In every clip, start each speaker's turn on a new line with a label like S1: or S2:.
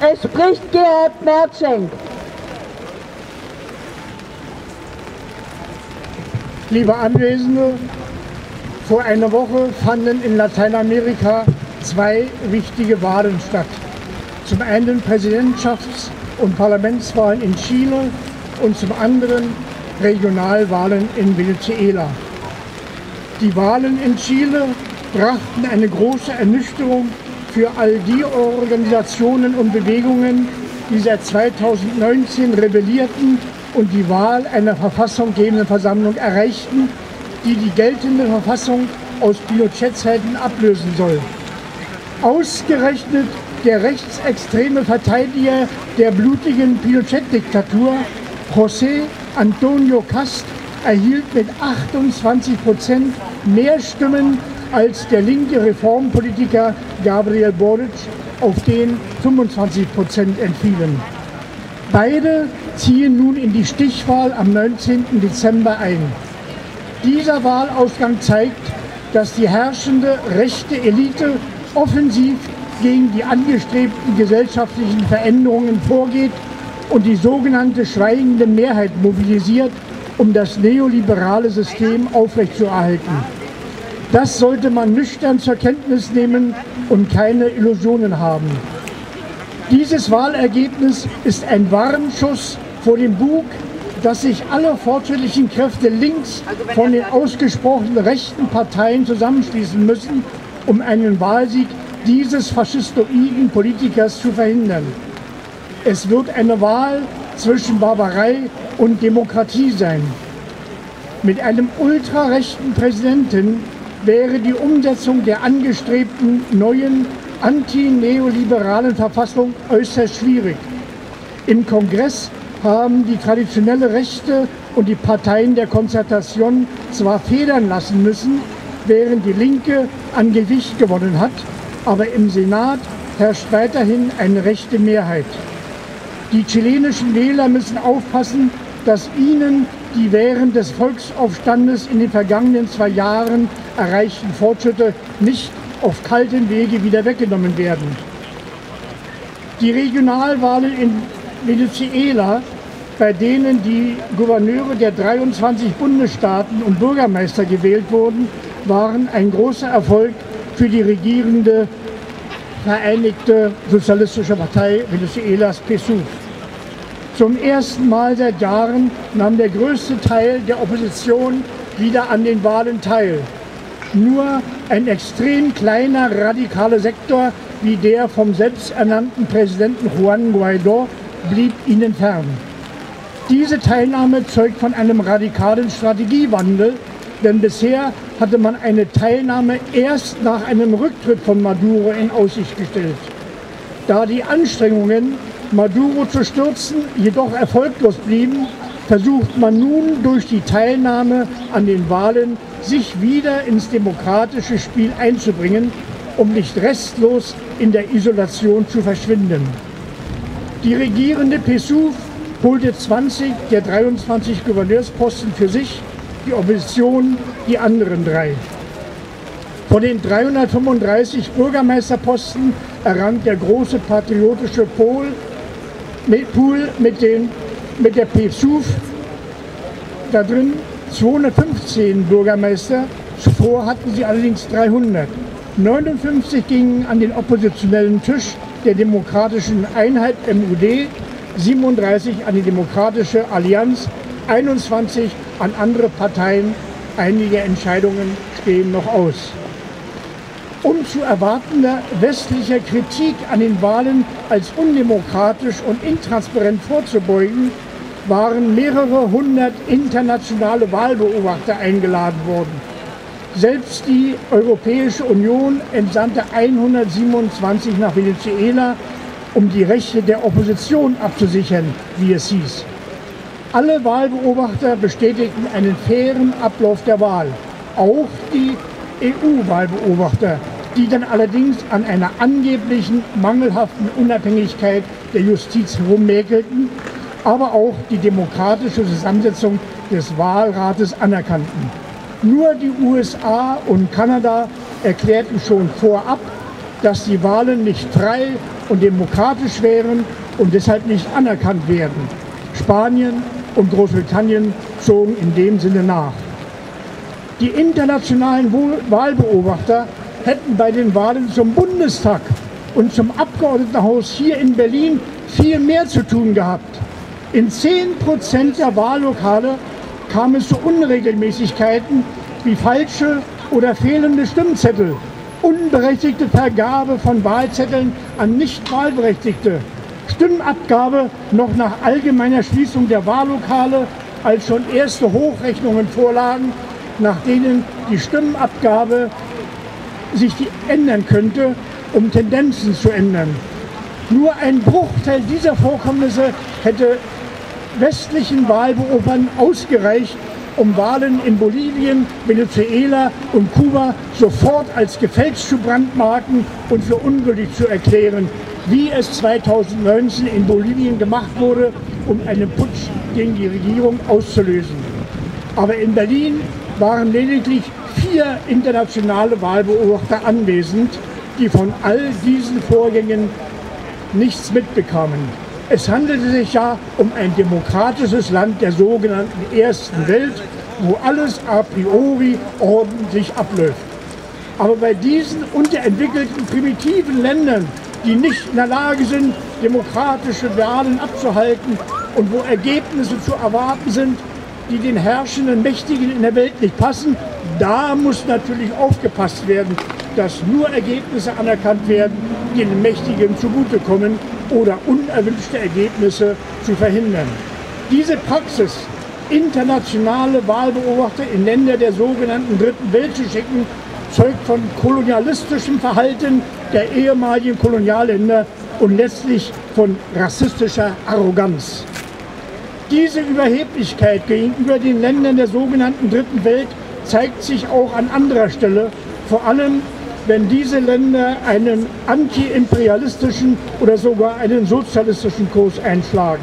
S1: Es spricht Gerhard Mertschenk.
S2: Liebe Anwesende, vor einer Woche fanden in Lateinamerika zwei wichtige Wahlen statt. Zum einen Präsidentschafts- und Parlamentswahlen in Chile und zum anderen Regionalwahlen in Venezuela. Die Wahlen in Chile brachten eine große Ernüchterung für all die Organisationen und Bewegungen, die seit 2019 rebellierten und die Wahl einer verfassunggebenden Versammlung erreichten, die die geltende Verfassung aus Pinochet-Zeiten ablösen soll. Ausgerechnet der rechtsextreme Verteidiger der blutigen Pinochet-Diktatur, José Antonio Cast, erhielt mit 28 Prozent mehr Stimmen als der linke Reformpolitiker Gabriel Boric, auf den 25 Prozent entfielen. Beide ziehen nun in die Stichwahl am 19. Dezember ein. Dieser Wahlausgang zeigt, dass die herrschende rechte Elite offensiv gegen die angestrebten gesellschaftlichen Veränderungen vorgeht und die sogenannte schweigende Mehrheit mobilisiert, um das neoliberale System aufrechtzuerhalten. Das sollte man nüchtern zur Kenntnis nehmen und keine Illusionen haben. Dieses Wahlergebnis ist ein Warnschuss vor dem Bug, dass sich alle fortschrittlichen Kräfte links von den ausgesprochen rechten Parteien zusammenschließen müssen, um einen Wahlsieg dieses faschistoiden Politikers zu verhindern. Es wird eine Wahl zwischen Barbarei und Demokratie sein. Mit einem ultrarechten Präsidenten wäre die Umsetzung der angestrebten neuen antineoliberalen Verfassung äußerst schwierig. Im Kongress haben die traditionelle Rechte und die Parteien der Konzertation zwar federn lassen müssen, während die Linke an Gewicht gewonnen hat, aber im Senat herrscht weiterhin eine rechte Mehrheit. Die chilenischen Wähler müssen aufpassen, dass ihnen die während des Volksaufstandes in den vergangenen zwei Jahren erreichten Fortschritte nicht auf kalten Wege wieder weggenommen werden. Die Regionalwahlen in Venezuela, bei denen die Gouverneure der 23 Bundesstaaten und Bürgermeister gewählt wurden, waren ein großer Erfolg für die regierende Vereinigte Sozialistische Partei Venezuelas PSUV. Zum ersten Mal seit Jahren nahm der größte Teil der Opposition wieder an den Wahlen teil. Nur ein extrem kleiner radikaler Sektor wie der vom selbsternannten Präsidenten Juan Guaidó blieb ihnen fern. Diese Teilnahme zeugt von einem radikalen Strategiewandel, denn bisher hatte man eine Teilnahme erst nach einem Rücktritt von Maduro in Aussicht gestellt. Da die Anstrengungen, Maduro zu stürzen, jedoch erfolglos blieben, versucht man nun durch die Teilnahme an den Wahlen sich wieder ins demokratische Spiel einzubringen, um nicht restlos in der Isolation zu verschwinden. Die regierende PSUV holte 20 der 23 Gouverneursposten für sich, die Opposition die anderen drei. Von den 335 Bürgermeisterposten errang der große patriotische Pol mit Pool mit, den, mit der PSUV da drin 215 Bürgermeister. Zuvor hatten sie allerdings 300. 59 gingen an den oppositionellen Tisch der Demokratischen Einheit MUD, 37 an die Demokratische Allianz, 21 an andere Parteien. Einige Entscheidungen stehen noch aus. Um zu erwartender westlicher Kritik an den Wahlen als undemokratisch und intransparent vorzubeugen, waren mehrere hundert internationale Wahlbeobachter eingeladen worden. Selbst die Europäische Union entsandte 127 nach Venezuela, um die Rechte der Opposition abzusichern, wie es hieß. Alle Wahlbeobachter bestätigten einen fairen Ablauf der Wahl, auch die EU-Wahlbeobachter, die dann allerdings an einer angeblichen mangelhaften Unabhängigkeit der Justiz herummäkelten aber auch die demokratische Zusammensetzung des Wahlrates anerkannten. Nur die USA und Kanada erklärten schon vorab, dass die Wahlen nicht frei und demokratisch wären und deshalb nicht anerkannt werden. Spanien und Großbritannien zogen in dem Sinne nach. Die internationalen Wahlbeobachter hätten bei den Wahlen zum Bundestag und zum Abgeordnetenhaus hier in Berlin viel mehr zu tun gehabt. In 10 Prozent der Wahllokale kam es zu Unregelmäßigkeiten wie falsche oder fehlende Stimmzettel, unberechtigte Vergabe von Wahlzetteln an Nichtwahlberechtigte, Stimmabgabe noch nach allgemeiner Schließung der Wahllokale, als schon erste Hochrechnungen vorlagen, nach denen die Stimmabgabe sich ändern könnte, um Tendenzen zu ändern. Nur ein Bruchteil dieser Vorkommnisse hätte westlichen Wahlbeobachtern ausgereicht, um Wahlen in Bolivien, Venezuela und Kuba sofort als gefälscht zu brandmarken und für ungültig zu erklären, wie es 2019 in Bolivien gemacht wurde, um einen Putsch gegen die Regierung auszulösen. Aber in Berlin waren lediglich vier internationale Wahlbeobachter anwesend, die von all diesen Vorgängen nichts mitbekamen. Es handelte sich ja um ein demokratisches Land der sogenannten Ersten Welt, wo alles a priori ordentlich abläuft. Aber bei diesen unterentwickelten, primitiven Ländern, die nicht in der Lage sind, demokratische Wahlen abzuhalten und wo Ergebnisse zu erwarten sind, die den herrschenden Mächtigen in der Welt nicht passen, da muss natürlich aufgepasst werden, dass nur Ergebnisse anerkannt werden, den Mächtigen zugutekommen oder unerwünschte Ergebnisse zu verhindern. Diese Praxis, internationale Wahlbeobachter in Länder der sogenannten Dritten Welt zu schicken, zeugt von kolonialistischem Verhalten der ehemaligen Kolonialländer und letztlich von rassistischer Arroganz. Diese Überheblichkeit gegenüber den Ländern der sogenannten Dritten Welt zeigt sich auch an anderer Stelle, vor allem wenn diese Länder einen antiimperialistischen oder sogar einen sozialistischen Kurs einschlagen.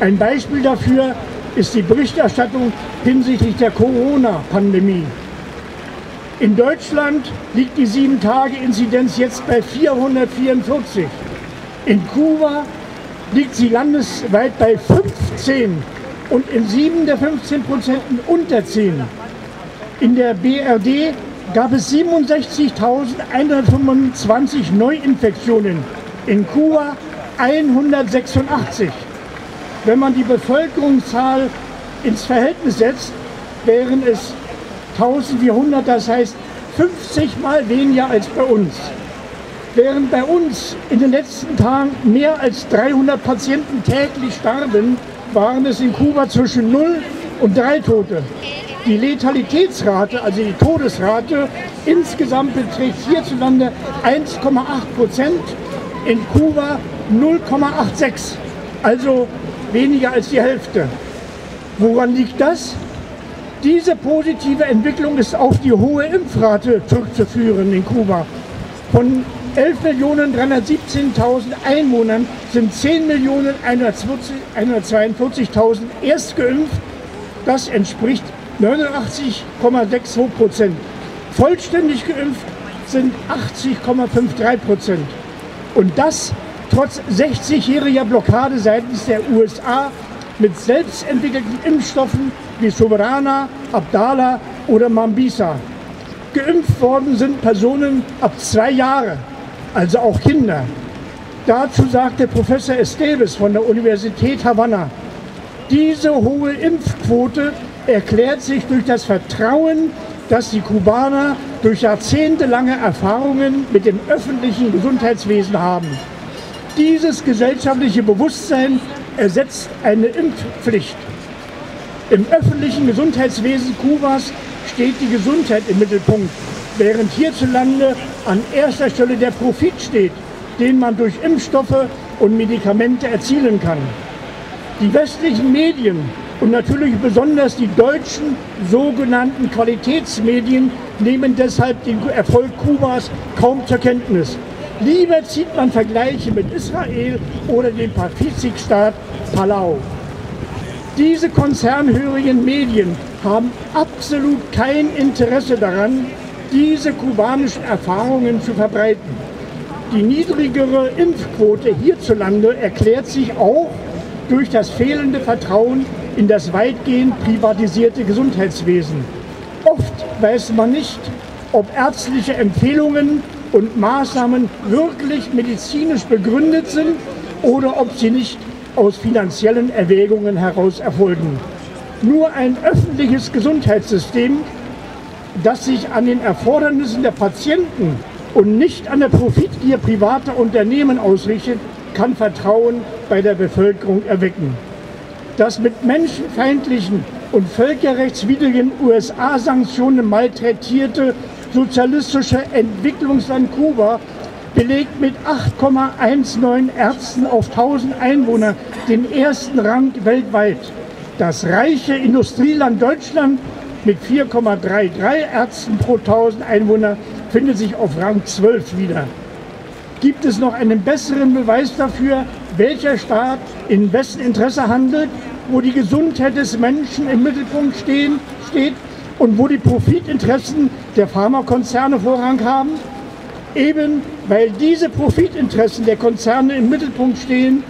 S2: Ein Beispiel dafür ist die Berichterstattung hinsichtlich der Corona-Pandemie. In Deutschland liegt die 7-Tage-Inzidenz jetzt bei 444. In Kuba liegt sie landesweit bei 15 und in 7 der 15 Prozenten unter 10. In der BRD gab es 67.125 Neuinfektionen, in Kuba 186. Wenn man die Bevölkerungszahl ins Verhältnis setzt, wären es 1400, das heißt 50 mal weniger als bei uns. Während bei uns in den letzten Tagen mehr als 300 Patienten täglich starben, waren es in Kuba zwischen 0 und 3 Tote. Die Letalitätsrate, also die Todesrate, insgesamt beträgt hierzulande 1,8 Prozent, in Kuba 0,86, also weniger als die Hälfte. Woran liegt das? Diese positive Entwicklung ist auf die hohe Impfrate zurückzuführen in Kuba. Von 11.317.000 Einwohnern sind 10.142.000 erst geimpft. Das entspricht 89,62 Prozent. Vollständig geimpft sind 80,53 Prozent. Und das trotz 60-jähriger Blockade seitens der USA mit selbstentwickelten Impfstoffen wie Soberana, Abdala oder Mambisa. Geimpft worden sind Personen ab zwei Jahre, also auch Kinder. Dazu sagte Professor Esteves von der Universität Havanna, diese hohe Impfquote erklärt sich durch das Vertrauen, das die Kubaner durch jahrzehntelange Erfahrungen mit dem öffentlichen Gesundheitswesen haben. Dieses gesellschaftliche Bewusstsein ersetzt eine Impfpflicht. Im öffentlichen Gesundheitswesen Kubas steht die Gesundheit im Mittelpunkt, während hierzulande an erster Stelle der Profit steht, den man durch Impfstoffe und Medikamente erzielen kann. Die westlichen Medien und natürlich besonders die deutschen sogenannten Qualitätsmedien nehmen deshalb den Erfolg Kubas kaum zur Kenntnis. Lieber zieht man Vergleiche mit Israel oder dem Pazifikstaat Palau. Diese konzernhörigen Medien haben absolut kein Interesse daran, diese kubanischen Erfahrungen zu verbreiten. Die niedrigere Impfquote hierzulande erklärt sich auch durch das fehlende Vertrauen in das weitgehend privatisierte Gesundheitswesen. Oft weiß man nicht, ob ärztliche Empfehlungen und Maßnahmen wirklich medizinisch begründet sind oder ob sie nicht aus finanziellen Erwägungen heraus erfolgen. Nur ein öffentliches Gesundheitssystem, das sich an den Erfordernissen der Patienten und nicht an der Profitgier privater Unternehmen ausrichtet, kann Vertrauen bei der Bevölkerung erwecken. Das mit menschenfeindlichen und völkerrechtswidrigen USA-Sanktionen malträtierte sozialistische Entwicklungsland Kuba belegt mit 8,19 Ärzten auf 1000 Einwohner den ersten Rang weltweit. Das reiche Industrieland Deutschland mit 4,33 Ärzten pro 1000 Einwohner findet sich auf Rang 12 wieder. Gibt es noch einen besseren Beweis dafür, welcher Staat in wessen Interesse handelt, wo die Gesundheit des Menschen im Mittelpunkt stehen, steht und wo die Profitinteressen der Pharmakonzerne Vorrang haben? Eben weil diese Profitinteressen der Konzerne im Mittelpunkt stehen,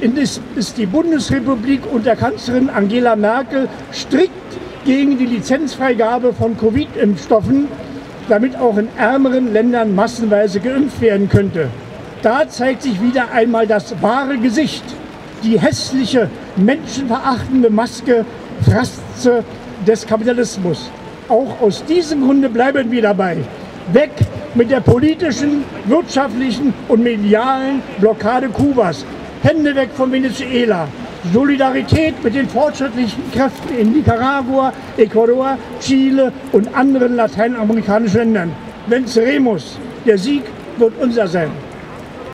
S2: ist die Bundesrepublik unter Kanzlerin Angela Merkel strikt gegen die Lizenzfreigabe von Covid-Impfstoffen, damit auch in ärmeren Ländern massenweise geimpft werden könnte. Da zeigt sich wieder einmal das wahre Gesicht, die hässliche, menschenverachtende Maske, Fratze des Kapitalismus. Auch aus diesem Grunde bleiben wir dabei. Weg mit der politischen, wirtschaftlichen und medialen Blockade Kubas. Hände weg von Venezuela. Solidarität mit den fortschrittlichen Kräften in Nicaragua, Ecuador, Chile und anderen lateinamerikanischen Ländern. Venceremos. Der Sieg wird unser sein.